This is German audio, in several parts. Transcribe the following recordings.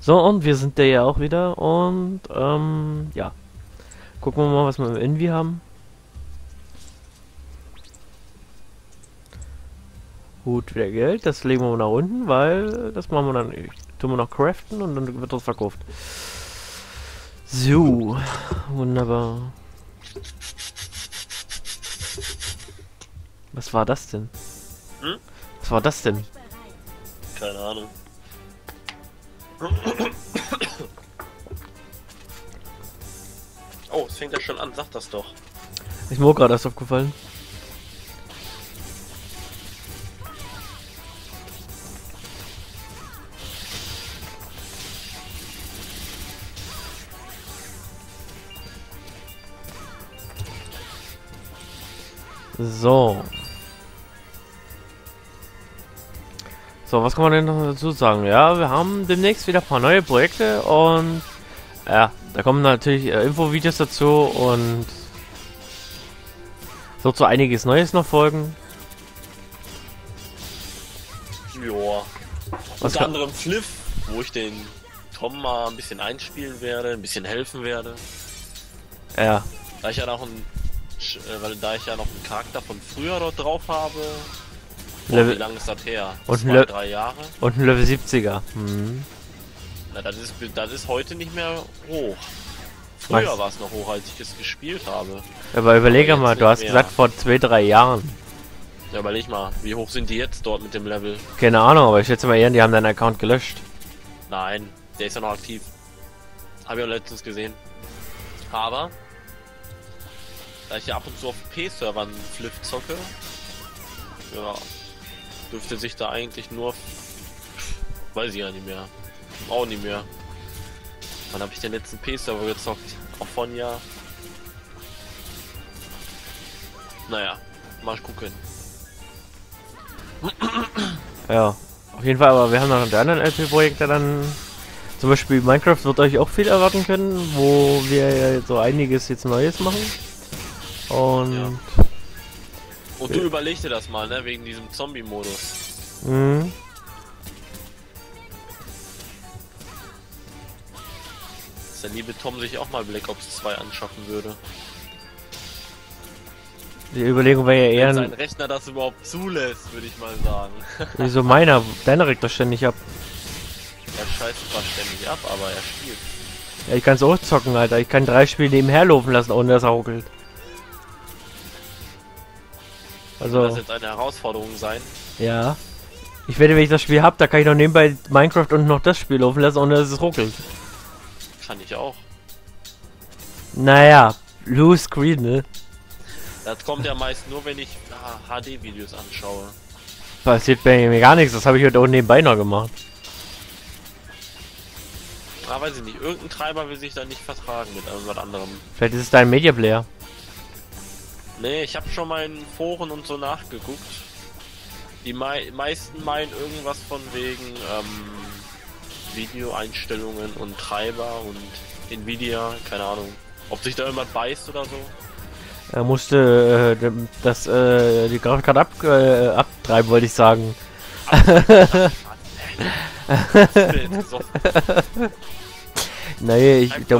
So, und wir sind der ja auch wieder und ähm, ja. Gucken wir mal, was wir im Envy haben. Gut, wieder Geld, das legen wir mal nach unten, weil das machen wir dann, tun wir noch craften und dann wird das verkauft. So, wunderbar. Was war das denn? Hm? Was war das denn? Keine Ahnung. Oh, es fängt ja schon an, sag das doch. Ist mir auch gerade erst aufgefallen. So. So, was kann man denn noch dazu sagen? Ja, wir haben demnächst wieder ein paar neue Projekte und ja, da kommen natürlich äh, Infovideos dazu und wird so einiges Neues noch folgen. Joa. Was Unter anderem Fliff, wo ich den Tom mal ein bisschen einspielen werde, ein bisschen helfen werde. Ja, Da ich ja noch ein, Sch- äh, weil da ich ja noch einen Charakter von früher dort drauf habe. Boah, Level- wie lange ist das her? Und Zwei, Le- drei Jahre? und ein Level 70er. Hm. Na, das ist, das ist heute nicht mehr hoch. Früher war es noch hoch, als ich es gespielt habe. Aber überlege Aber mal, du hast mehr. gesagt vor zwei, drei Jahren. Ja, überleg mal, wie hoch sind die jetzt dort mit dem Level? Keine Ahnung, aber ich schätze mal eher, die haben deinen Account gelöscht. Nein, der ist ja noch aktiv. Habe ich auch letztens gesehen. Aber, da ich ja ab und zu auf P-Servern Flip zocke, ja, dürfte sich da eigentlich nur, weiß ich ja nicht mehr, auch nicht mehr. Wann habe ich den letzten P-Server gezockt? Auch von ja. Naja, mal gucken. Ja, auf jeden Fall, aber wir haben noch die anderen LP-Projekte dann. Zum Beispiel Minecraft wird euch auch viel erwarten können, wo wir so einiges jetzt Neues machen. Und Ja. Und du überleg dir das mal, ne, wegen diesem Zombie-Modus. mh, dass der liebe Tom sich auch mal Black Ops 2 anschaffen würde. die Überlegung wäre ja Wenn sein eher, Rechner das überhaupt zulässt, würde ich mal sagen. wieso meiner, deiner regt das ständig ab. er scheißt zwar ständig ab, aber er spielt. Ja, ich kann es auch zocken, Alter. Ich kann drei Spiele nebenher laufen lassen, ohne dass er ruckelt. Soll das Also, jetzt eine Herausforderung sein? ja. Ich werde, wenn ich das Spiel hab, da kann ich noch nebenbei Minecraft und noch das Spiel laufen lassen, ohne dass es ruckelt. Kann ich auch. Naja, Blue Screen, ne? Das kommt ja meist nur, wenn ich HD-Videos anschaue. Passiert bei mir gar nichts, das habe ich heute auch nebenbei noch gemacht. Ah, weiß ich nicht. Irgendein Treiber will sich da nicht vertragen mit irgendwas anderem. Vielleicht ist es dein Media Player. Nee, ich habe schon mal in Foren und so nachgeguckt. Die mei meisten meinen irgendwas von wegen ähm, Videoeinstellungen und Treiber und Nvidia, keine Ahnung. Ob sich da irgendwas beißt oder so. Er musste äh, das, äh, die Grafikkarte ab, äh, abtreiben, wollte ich sagen. Nee, ich, Treibt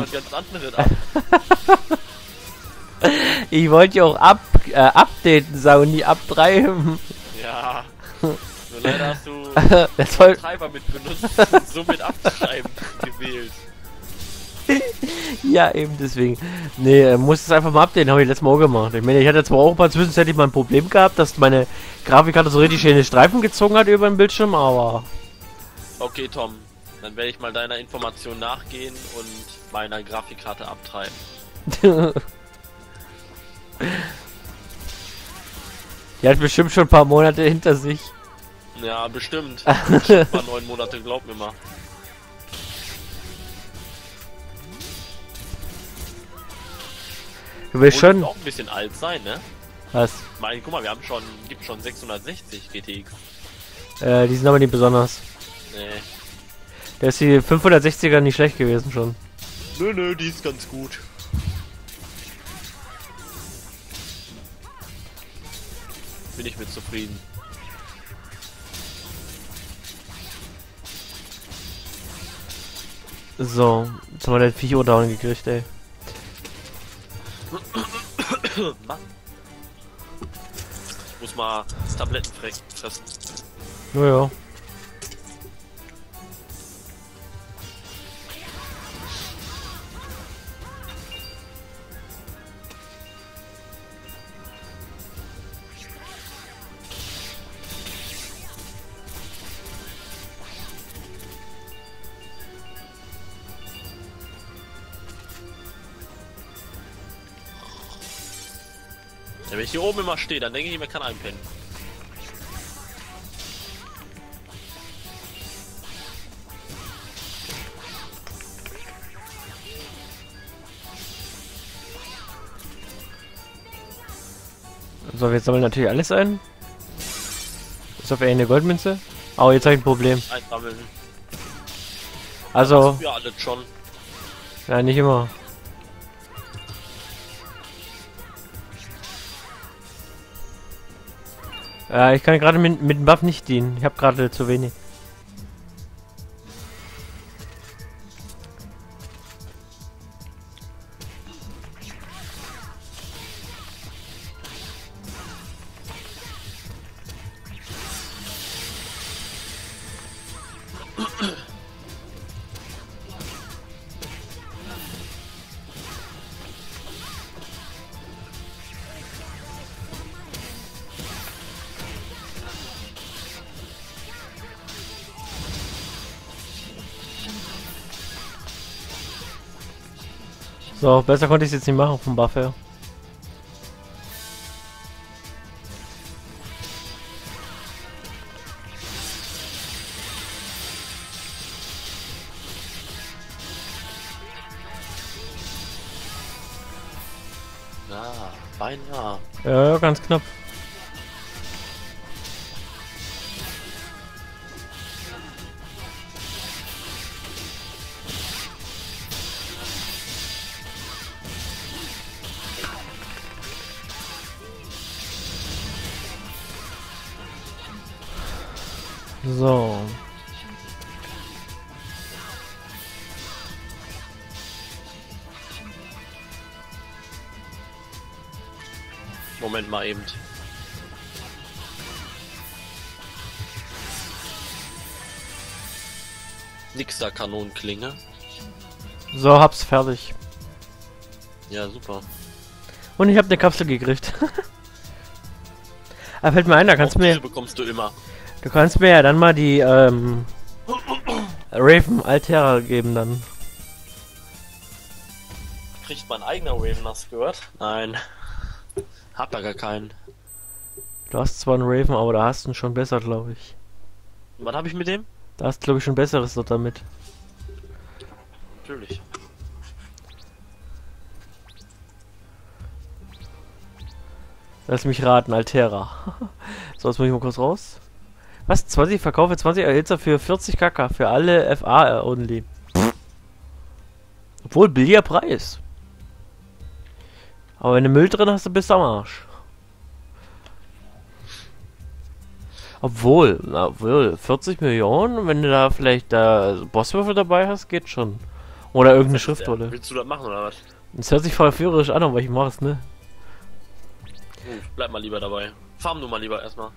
ich wollte ja auch ab, äh, updaten nie abtreiben. Ja. Nur leider hast du Das soll, Treiber mit benutzt und somit abschreiben gewählt. ja, eben deswegen. Nee, er muss es einfach mal updaten, habe ich letztes Mal auch gemacht. Ich meine, ich hatte zwar auch mal zwischenzeitlich mal ein Problem gehabt, dass meine Grafikkarte so richtig schöne Streifen gezogen hat über den Bildschirm, aber Okay, Tom. Dann werde ich mal deiner Information nachgehen und meiner Grafikkarte abtreiben. Die hat bestimmt schon ein paar Monate hinter sich. Ja, bestimmt. Ein paar neun Monate, glaub mir mal. Du willst schon. auch ein bisschen alt sein, ne? Was? Mein, guck mal, wir haben schon, gibt schon 660 GTX. Äh, die sind aber nicht besonders. Nee. Der ist die 560er nicht schlecht gewesen schon. Nö, nö, die ist ganz gut. Bin ich mit zufrieden. So, jetzt haben wir den Viecher down gekriegt, ey. Mann. Ich muss mal das Tabletten fressen. Naja. Ja, wenn ich hier oben immer stehe, dann denke ich, mir kann einpennen. So, wir sammeln natürlich alles ein. Ist auf eine Goldmünze? Oh, jetzt habe ich ein Problem. Einsammeln. Also, Ja, alles schon. ja, nicht immer. Ja, ich kann gerade mit, mit dem Buff nicht dienen. Ich habe gerade zu wenig. So, besser konnte ich es jetzt nicht machen vom Buff her. Ah, beinahe. Ja, ja, ganz knapp. So. Moment mal eben. Nix da Kanonenklinge. So, hab's fertig. Ja, super. Und ich habe eine Kapsel gekriegt. Aber fällt mir ein, da kannst Auch du mir, bekommst du immer. Du kannst mir ja dann mal die ähm, Raven Altera geben dann. Kriegt mein eigener Raven hast du gehört? Nein. Hab da gar keinen. Du hast zwar einen Raven, aber da hast du ihn schon besser, glaube ich. Was habe ich mit dem? Da hast glaube ich schon besseres dort damit. Natürlich. Lass mich raten, Altera. so, jetzt muss ich mal kurz raus. Was? 20 verkaufe 20 Erhitzer für 40 Kaka für alle FA only. Obwohl billiger Preis. Aber wenn du Müll drin hast, du bist am Arsch. Obwohl, obwohl 40 Millionen, wenn du da vielleicht da Bosswürfel dabei hast, geht schon. Oder irgendeine Schriftrolle. Willst du das machen oder was? Das hört sich verführerisch an, aber ich mach's, ne? Gut, bleib mal lieber dabei. Farm du mal lieber erstmal.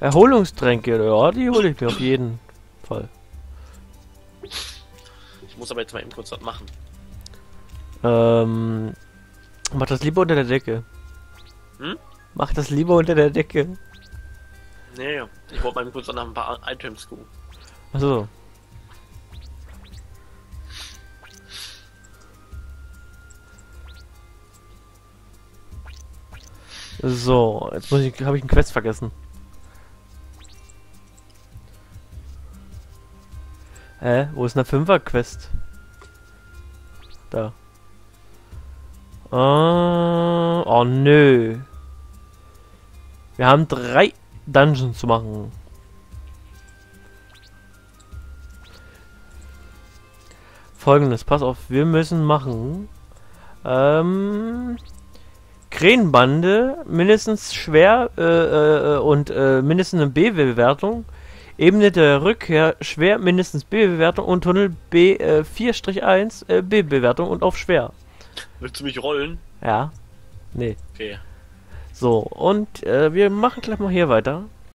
Erholungstränke, ja, die hole ich mir auf jeden Fall. Ich muss aber jetzt mal eben kurz was machen. Ähm, mach das lieber unter der Decke. Hm? Mach das lieber unter der Decke. Nee, ich wollte mal eben kurz nach ein paar Items gucken. Achso. So, jetzt muss ich, habe ich einen Quest vergessen. Hä? Wo ist eine Fünfer-Quest? Da. Ah, oh nö. Wir haben drei Dungeons zu machen. Folgendes, pass auf, wir müssen machen. Ähm. Krähenbande, mindestens schwer äh, äh, und äh, mindestens eine B-Bewertung Ebene der Rückkehr schwer mindestens B-Bewertung und Tunnel B äh, 4-1 äh, B-Bewertung und auf schwer. Willst du mich rollen? Ja. Nee. Okay. So, und äh, wir machen gleich mal hier weiter.